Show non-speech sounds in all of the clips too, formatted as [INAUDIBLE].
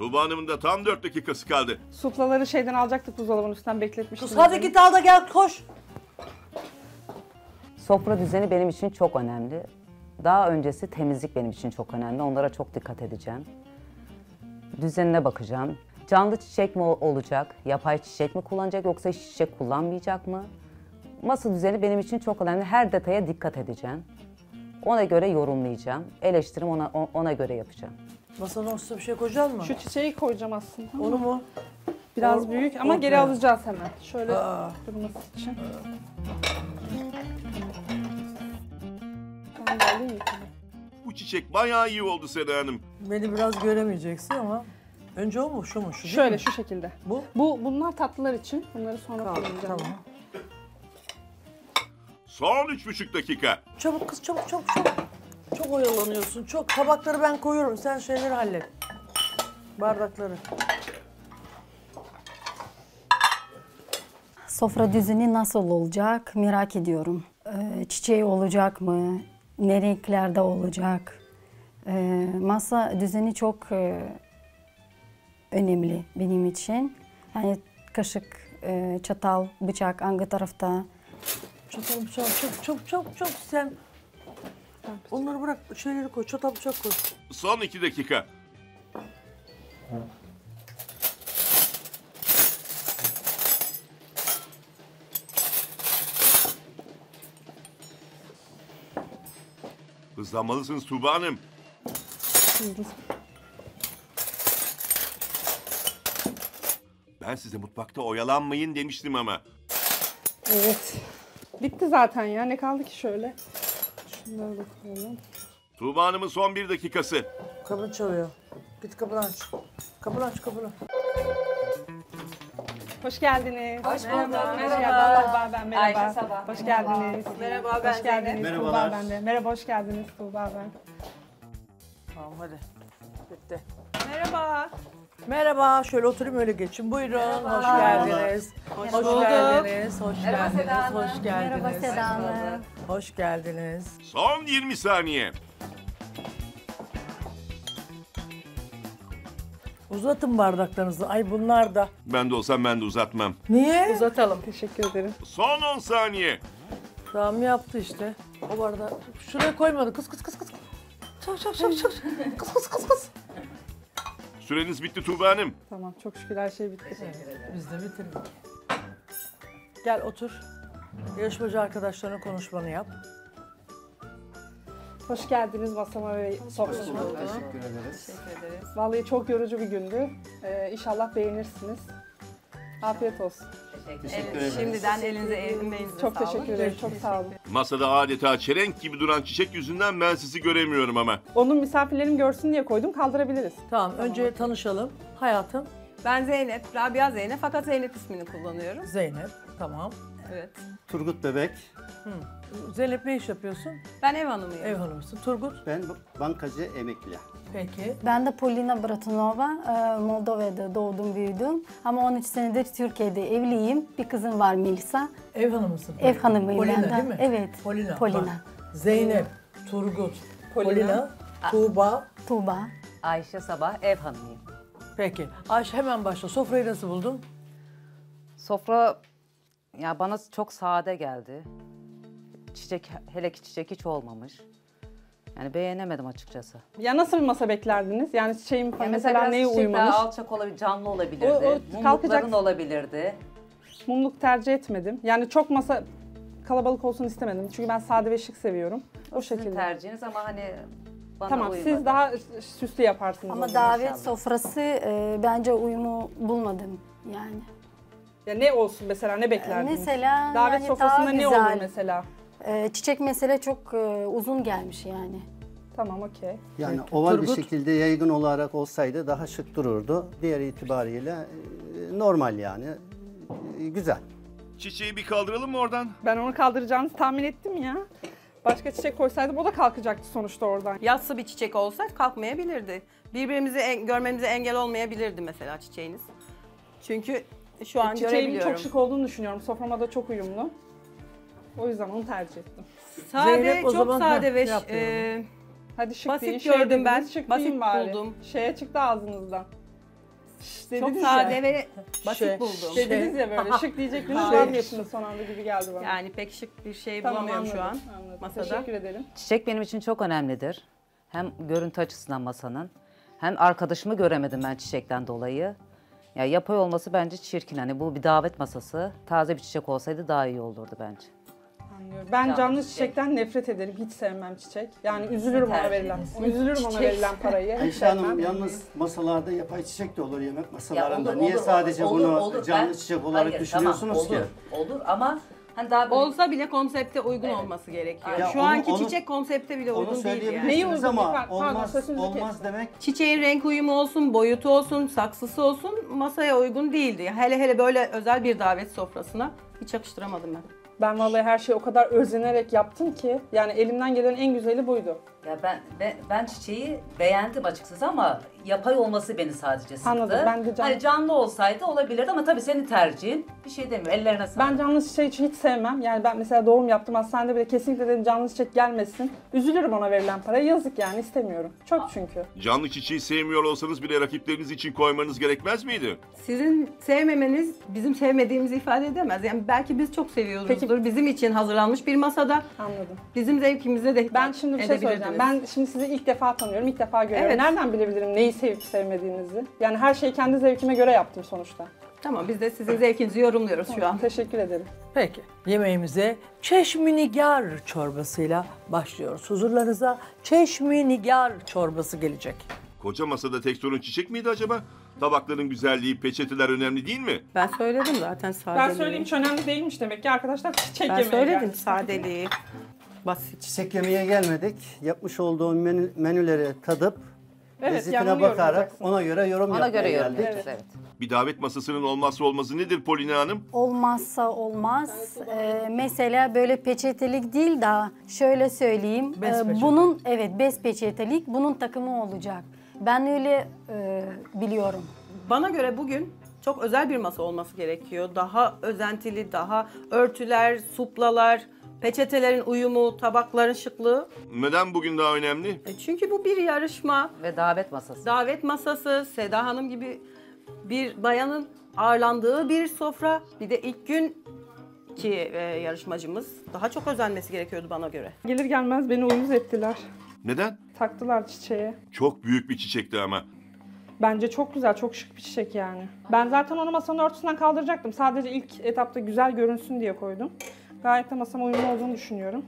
Tuğba Hanım'ın da tam 4 dakikası kaldı. Suplaları şeyden alacaktık buzdolabının üstünden bekletmiştim. Kız hadi git al da gel koş. Sofra düzeni benim için çok önemli. Daha öncesi temizlik benim için çok önemli. Onlara çok dikkat edeceğim. Düzenine bakacağım. Canlı çiçek mi olacak? Yapay çiçek mi kullanacak yoksa hiç çiçek kullanmayacak mı? Masa düzeni benim için çok önemli. Her detaya dikkat edeceğim. Ona göre yorumlayacağım. Eleştirim ona ona göre yapacağım. Masanın ortasına bir şey koyacaksın mı? Şu çiçeği koyacağım aslında. Onu mu? Biraz Or- büyük ama geri alacağız hemen. Şöyle Aa. durması için. Ben de alayım mı? Bu çiçek bayağı iyi oldu Seda Hanım. Beni biraz göremeyeceksin ama. Önce o mu şu mu şu değil Şöyle mi? şu şekilde. Bu? Bu bunlar tatlılar için. Bunları sonra Tamam, kullanacağım. tamam. Son 3,5 dakika. Çabuk kız çabuk çabuk çabuk. Çok oyalanıyorsun. Çok tabakları ben koyuyorum. Sen şeyleri hallet. Bardakları. Sofra düzeni nasıl olacak merak ediyorum. Ee, çiçeği olacak mı? Ne renklerde olacak? Ee, masa düzeni çok e, önemli benim için. Yani kaşık, e, çatal, bıçak hangi tarafta? Çatal bıçak çok çok çok çok sen. Onları bırak şeyleri koy. Çatal bıçak koy. Son 2 dakika. Hızlanmalısınız Tuğba Hanım. Ben size mutfakta oyalanmayın demiştim ama. Evet. Bitti zaten ya. Ne kaldı ki şöyle? Da koyalım. Tuğba Hanım'ın son bir dakikası. Kapını çalıyor. Git kapını aç. Kapını aç kapını. Hoş geldiniz. Hoş bulduk. Merhaba. Merhaba. ben. Merhaba. Ayşe Sabah. Hoş geldiniz. Merhaba, ben Hoş geldiniz. Zeynep. Tuğba ben de. Merhaba, hoş geldiniz Tuğba ben. Tamam hadi. Bitti. Merhaba. Merhaba, şöyle oturayım öyle geçin. Buyurun, hoş geldiniz. Hoş, bulduk. geldiniz, hoş Merhaba geldiniz, Seda Hanım. hoş geldiniz. Merhaba Seda Hanım. Hoş geldiniz. Son 20 saniye. Uzatın bardaklarınızı. Ay bunlar da. Ben de olsam ben de uzatmam. Niye? Uzatalım. Teşekkür ederim. Son 10 saniye. Tamam yaptı işte. O bardağı şuraya koymadı. Kız kız kız kız. Çak çak çak çak. Kız kız kız kız. Süreniz bitti Tuğba Hanım. Tamam, çok şükür her şey bitti. Biz de bitirdik. Gel otur. Yarışmacı arkadaşlarına konuşmanı yap. Hoş geldiniz masama ve soframa. Vallahi çok yorucu bir gündü. Ee, inşallah beğenirsiniz. Afiyet olsun. Evet, şimdiden elinize emeğinize Çok sağlık. teşekkür ederim. Çok sağ olun. Masada adeta çelenk gibi duran çiçek yüzünden ben sizi göremiyorum ama. Onun misafirlerim görsün diye koydum. Kaldırabiliriz. Tamam, önce tanışalım. Hayatım Ben Zeynep, Rabia Zeynep fakat Zeynep ismini kullanıyorum. Zeynep. Tamam. Evet. Turgut Bebek. Zeynep ne iş yapıyorsun? Ben ev hanımıyım. Ev hanımısın. Turgut. Ben bankacı emekli. Peki. Ben de Polina Bratunova, e, Moldova'da doğdum büyüdüm. Ama 13 senedir Türkiye'de evliyim. Bir kızım var Melisa. Ev hanımısın. Ev hanımıyım Polina ben de. değil mi? Evet. Polina. Polina. Bak, Zeynep, Turgut, Polina, Polina. Tuğba. Tuğba. Ayşe Sabah ev hanımıyım. Peki. Ayşe hemen başla. Sofrayı nasıl buldun? Sofra ya bana çok sade geldi. Çiçek hele ki çiçek hiç olmamış. Yani beğenemedim açıkçası. Ya nasıl bir masa beklerdiniz? Yani çiçeğim Ya mesela biraz neye uymamış? daha alçak olabilir, canlı olabilirdi. O- o Mumlukların kalkacak- olabilirdi. Mumluk tercih etmedim. Yani çok masa kalabalık olsun istemedim. Çünkü ben sade ve şık seviyorum. O Sizin şekilde. tercihiniz ama hani bana Tamam uymadı. siz daha süslü yaparsınız. Ama o davet inşallah. sofrası e, bence uyumu bulmadım yani. Ya ne olsun mesela ne beklerdiniz? Mesela Davet yani sofrasında daha ne güzel. olur mesela? E, çiçek mesele çok e, uzun gelmiş yani. Tamam okey. Yani Peki. oval Turgut? bir şekilde yaygın olarak olsaydı daha şık dururdu. Diğer itibariyle e, normal yani. E, Güzel. Çiçeği bir kaldıralım mı oradan? Ben onu kaldıracağınızı tahmin ettim ya. Başka çiçek koysaydım o da kalkacaktı sonuçta oradan. Yassı bir çiçek olsa kalkmayabilirdi. Birbirimizi en- görmemize engel olmayabilirdi mesela çiçeğiniz. Çünkü şu an Çiçeğimin görebiliyorum. çok şık olduğunu düşünüyorum. Soframa da çok uyumlu. O yüzden onu tercih ettim. Sade, Zeynep, o çok zaman sade heh, ve yap e, Hadi şık Basit deyin, gördüm dediniz, ben, Şık basit deyin bari. buldum. Şeye çıktı ağzınızdan. dediniz Çok ya. sade ve basit Şey, buldum. Dediniz ya böyle [LAUGHS] şık diyecektiniz Şey. vazgeçtiniz son anda gibi geldi bana. Yani pek şık bir şey Tamam, bulamıyorum şu an anladım, anladım. masada. Teşekkür ederim. Çiçek benim için çok önemlidir. Hem görüntü açısından masanın hem arkadaşımı göremedim ben çiçekten dolayı. Ya yapay olması bence çirkin. Hani bu bir davet masası. Taze bir çiçek olsaydı daha iyi olurdu bence. Anlıyorum. Ben Canlı canlı çiçek. çiçekten nefret ederim. Hiç sevmem çiçek. Yani üzülürüm ona verilen. Üzülürüm ona verilen parayı. Ayşe Hanım yalnız masalarda yapay çiçek de olur yemek masalarında. olur, Niye olur, sadece olur, bunu olur. canlı Ben- çiçek olarak Hayır, düşünüyorsunuz tamam, ki? olur, Olur ama hani daha böyle Olsa bile konsepte uygun olması gerekiyor. Ya Şu onu- anki onu- çiçek konsepte bile Onu uygun değil yani. Neyi uygun? ama Pardon, olmaz, olmaz demek Çiçeğin renk uyumu olsun, boyutu olsun, saksısı olsun masaya uygun değildi. Hele hele böyle özel bir davet sofrasına hiç yakıştıramadım ben. Ben vallahi her şeyi o kadar özenerek yaptım ki yani elimden gelen en güzeli buydu. Ya ben, ben ben çiçeği beğendim açıkçası ama yapay olması beni sadece sıktı. Anladım, ben de canlı- Hani canlı olsaydı olabilirdi ama tabii senin tercihin. Bir şey demiyor. Ellerine sağlık. Ben canlı çiçeği hiç sevmem. Yani ben mesela doğum yaptım hastanede bile kesinlikle dedim canlı çiçek gelmesin. Üzülürüm ona verilen paraya. Yazık yani istemiyorum. Çok çünkü. Canlı çiçeği sevmiyor olsanız bile rakipleriniz için koymanız gerekmez miydi? Sizin sevmemeniz bizim sevmediğimizi ifade edemez. Yani belki biz çok seviyoruzdur. Peki- Bizim için hazırlanmış bir masada Anladım. bizim zevkimize de Ben şimdi bir şey söyleyeceğim. edebilirdiniz. Ben şimdi sizi ilk defa tanıyorum, ilk defa görüyorum. Evet. Nereden bilebilirim neyi sevip sevmediğinizi? Yani her şeyi kendi zevkime göre yaptım sonuçta. Tamam biz de sizin zevkinizi yorumluyoruz şu an. Teşekkür ederim. Peki yemeğimize çeşminigar çorbasıyla başlıyoruz. Huzurlarınıza çeşminigar çorbası gelecek. Koca masada tek sorun çiçek miydi acaba? Tabakların güzelliği, peçeteler önemli değil mi? Ben söyledim zaten sadeliği. Ben söyleyeyim hiç önemli değilmiş demek ki arkadaşlar çiçek Ben söyledim geldik. sadeliği. Basit. çiçek yemeye gelmedik. Yapmış olduğum menü, menüleri tadıp Evet, lezzetine bakarak olacaksın. ona göre yorum Ona yapmaya göre yorum geldik. yapacağız, evet. Bir davet masasının olmazsa olmazı nedir Polina Hanım? Olmazsa olmaz. Ee, mesela böyle peçetelik değil de şöyle söyleyeyim. Bez Ee, peçete. bunun evet bez peçetelik bunun takımı olacak. Ben öyle e, biliyorum. Bana göre bugün çok özel bir masa olması gerekiyor. Daha özentili, daha örtüler, suplalar, peçetelerin uyumu, tabakların şıklığı. Neden bugün daha önemli? E Çünkü bu bir yarışma. Ve davet masası. Davet masası, Seda Hanım gibi bir bayanın ağırlandığı bir sofra. Bir de ilk gün ki e, yarışmacımız daha çok özenmesi gerekiyordu bana göre. Gelir gelmez beni uyuz ettiler. Neden? Taktılar çiçeğe. Çok büyük bir çiçekti ama. Bence çok güzel, çok şık bir çiçek yani. Ben zaten onu masanın örtüsünden kaldıracaktım. Sadece ilk etapta güzel görünsün diye koydum. Gayet de masama uyumlu olduğunu düşünüyorum.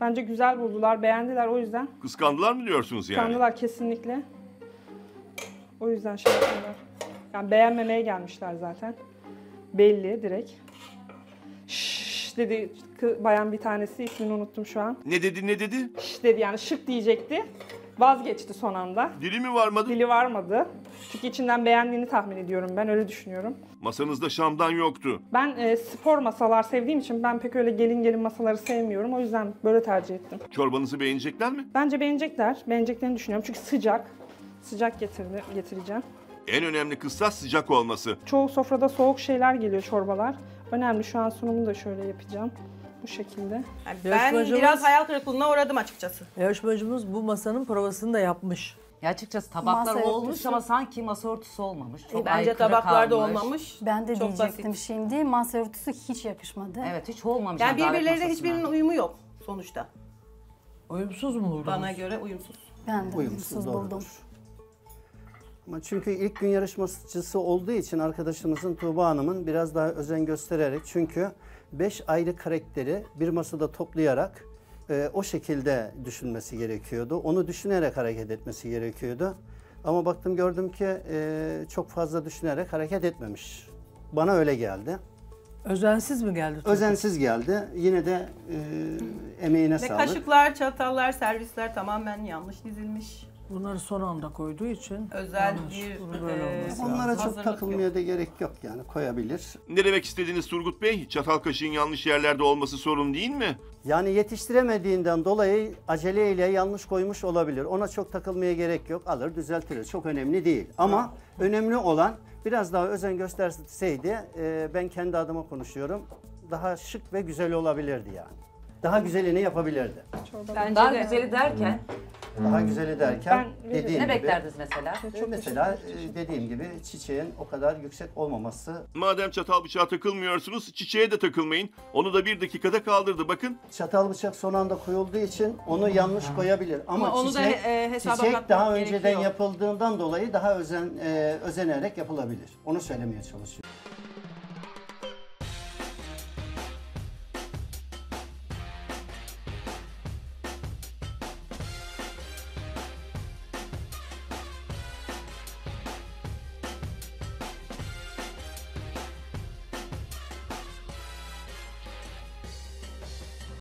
Bence güzel buldular, beğendiler o yüzden. Kıskandılar mı diyorsunuz yani? Kandılar kesinlikle. O yüzden şey yapıyorlar. Yani beğenmemeye gelmişler zaten. Belli direkt. Dedi kı- bayan bir tanesi ismini unuttum şu an. Ne dedi ne dedi? Şş dedi yani şık diyecekti. Vazgeçti son anda. Dili mi varmadı? Dili varmadı. Çünkü içinden beğendiğini tahmin ediyorum ben öyle düşünüyorum. Masanızda şamdan yoktu. Ben e, spor masalar sevdiğim için ben pek öyle gelin gelin masaları sevmiyorum. O yüzden böyle tercih ettim. Çorbanızı beğenecekler mi? Bence beğenecekler. Beğeneceklerini düşünüyorum. Çünkü sıcak. Sıcak getirdi, getireceğim. En önemli kıssas sıcak olması. Çoğu sofrada soğuk şeyler geliyor çorbalar. Önemli şu an sunumu da şöyle yapacağım. Bu şekilde. Yani ben Yarışmacımız- biraz hayal kırıklığına uğradım açıkçası. Yarışmacımız bu masanın provasını da yapmış. Ya açıkçası tabaklar Masa olmuş örtüsü. ama sanki masa örtüsü olmamış. Çok Bence aykırı tabaklarda kalmış. olmamış. Ben de Çok diyecektim basit. şimdi masa örtüsü hiç yakışmadı. Evet hiç olmamış. Yani davet birbirleriyle masasına. hiçbirinin uyumu yok sonuçta. Uyumsuz mu buldunuz? Bana göre uyumsuz. Ben de Uyumsuz uyumsuz buldum. doğrudur. Ama çünkü ilk gün yarışmacısı olduğu için arkadaşımızın Tuğba Hanım'ın biraz daha özen göstererek çünkü beş ayrı karakteri bir masada toplayarak e, o şekilde düşünmesi gerekiyordu. Onu düşünerek hareket etmesi gerekiyordu. Ama baktım gördüm ki e, çok fazla düşünerek hareket etmemiş. Bana öyle geldi. Özensiz mi geldi? Tuğba? Özensiz geldi. Yine de e, emeğine Ve sağlık. kaşıklar, çatallar, servisler tamamen yanlış dizilmiş. Bunları son anda koyduğu için Özel yanlış. bir, Bunun böyle e, olması Onlara çok Hazırlık takılmaya da gerek yok yani koyabilir. Ne demek istediğiniz Turgut Bey? Çatal kaşığın yanlış yerlerde olması sorun değil mi? Yani yetiştiremediğinden dolayı aceleyle yanlış koymuş olabilir. Ona çok takılmaya gerek yok. Alır düzeltilir. Çok önemli değil. Ama önemli olan biraz daha özen gösterseydi e, ben kendi adıma konuşuyorum. Daha şık ve güzel olabilirdi yani. Daha güzelini yapabilirdi. Bence Daha de. güzeli derken Daha güzeli derken Ben- dediğim Ne gibi. beklerdiniz mesela? e, Mesela e, dediğim gibi çiçeğin o kadar yüksek olmaması Madem çatal bıçağa takılmıyorsunuz çiçeğe de takılmayın. Onu da bir dakikada kaldırdı bakın. çatal bıçak son anda koyulduğu için onu yanlış koyabilir. Ama, Ama onu da, çiçek, e, hesaba çiçek katmak daha önceden gerekiyor. yapıldığından dolayı daha özen e, özenerek yapılabilir. Onu söylemeye çalışıyorum.